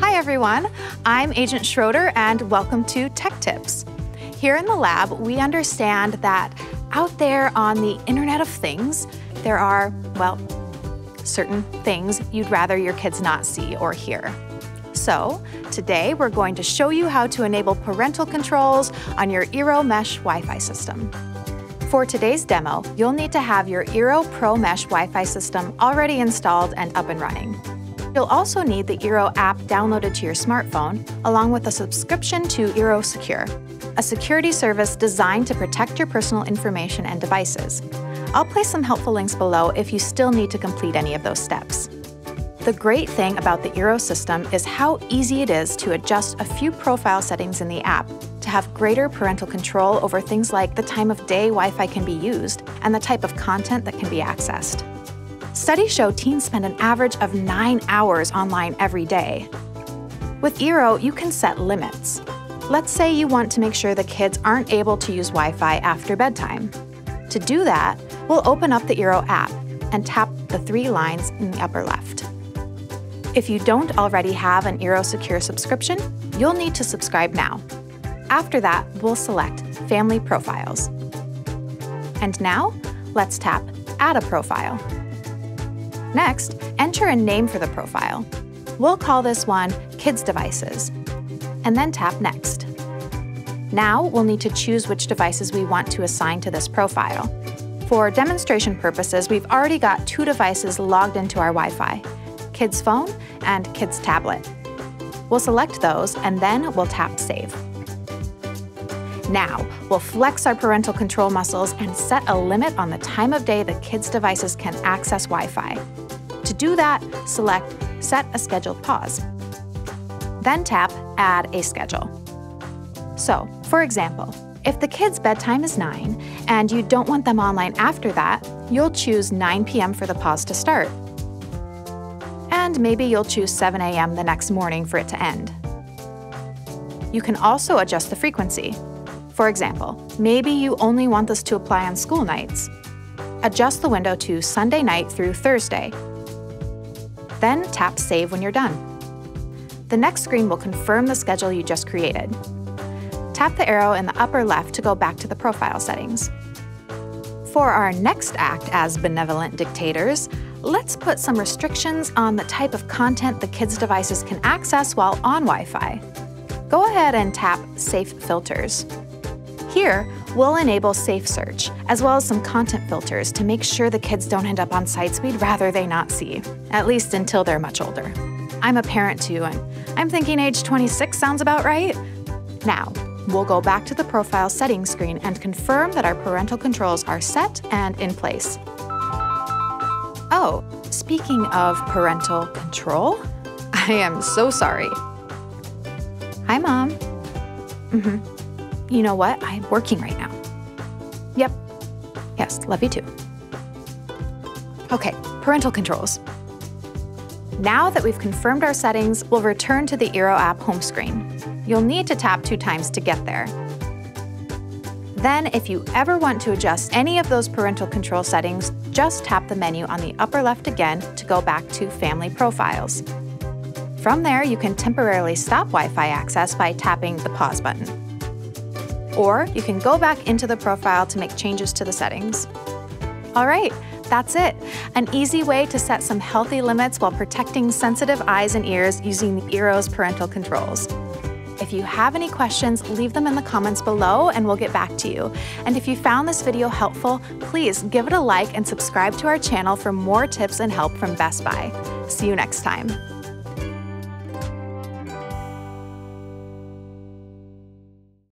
Hi everyone, I'm Agent Shroder and welcome to Tech Tips. Here in the lab, we understand that out there on the Internet of Things, there are, well, certain things you'd rather your kids not see or hear. So, today we're going to show you how to enable parental controls on your Eero Mesh Wi-Fi system. For today's demo, you'll need to have your Eero Pro Mesh Wi-Fi system already installed and up and running. You'll also need the Eero app downloaded to your smartphone, along with a subscription to Eero Secure, a security service designed to protect your personal information and devices. I'll place some helpful links below if you still need to complete any of those steps. The great thing about the Eero system is how easy it is to adjust a few profile settings in the app to have greater parental control over things like the time of day Wi-Fi can be used and the type of content that can be accessed. Studies show teens spend an average of nine hours online every day. With Eero, you can set limits. Let's say you want to make sure the kids aren't able to use Wi-Fi after bedtime. To do that, we'll open up the Eero app and tap the three lines in the upper left. If you don't already have an Eero Secure subscription, you'll need to subscribe now. After that, we'll select Family Profiles. And now, let's tap Add a Profile. Next, enter a name for the profile. We'll call this one Kids Devices, and then tap Next. Now we'll need to choose which devices we want to assign to this profile. For demonstration purposes, we've already got two devices logged into our Wi-Fi, Kids Phone and Kids Tablet. We'll select those and then we'll tap Save. Now, we'll flex our parental control muscles and set a limit on the time of day the kids' devices can access Wi-Fi. To do that, select Set a Scheduled Pause. Then tap Add a Schedule. So, for example, if the kids' bedtime is 9 and you don't want them online after that, you'll choose 9 p.m. for the pause to start. And maybe you'll choose 7 a.m. the next morning for it to end. You can also adjust the frequency. For example, maybe you only want this to apply on school nights. Adjust the window to Sunday night through Thursday. Then tap Save when you're done. The next screen will confirm the schedule you just created. Tap the arrow in the upper left to go back to the profile settings. For our next act as benevolent dictators, let's put some restrictions on the type of content the kids' devices can access while on Wi-Fi. Go ahead and tap Safe Filters. Here, we'll enable Safe Search, as well as some content filters to make sure the kids don't end up on sites we'd rather they not see, at least until they're much older. I'm a parent too, and I'm thinking age 26 sounds about right. Now, we'll go back to the profile settings screen and confirm that our parental controls are set and in place. Oh, speaking of parental control, I am so sorry. Hi, Mom. Mm-hmm you know what? I'm working right now. Yep. Yes, love you too. Okay, parental controls. Now that we've confirmed our settings, we'll return to the Eero app home screen. You'll need to tap two times to get there. Then, if you ever want to adjust any of those parental control settings, just tap the menu on the upper left again to go back to Family Profiles. From there, you can temporarily stop Wi-Fi access by tapping the pause button. Or you can go back into the profile to make changes to the settings. All right, that's it. An easy way to set some healthy limits while protecting sensitive eyes and ears using the Eero's parental controls. If you have any questions, leave them in the comments below and we'll get back to you. And if you found this video helpful, please give it a like and subscribe to our channel for more tips and help from Best Buy. See you next time.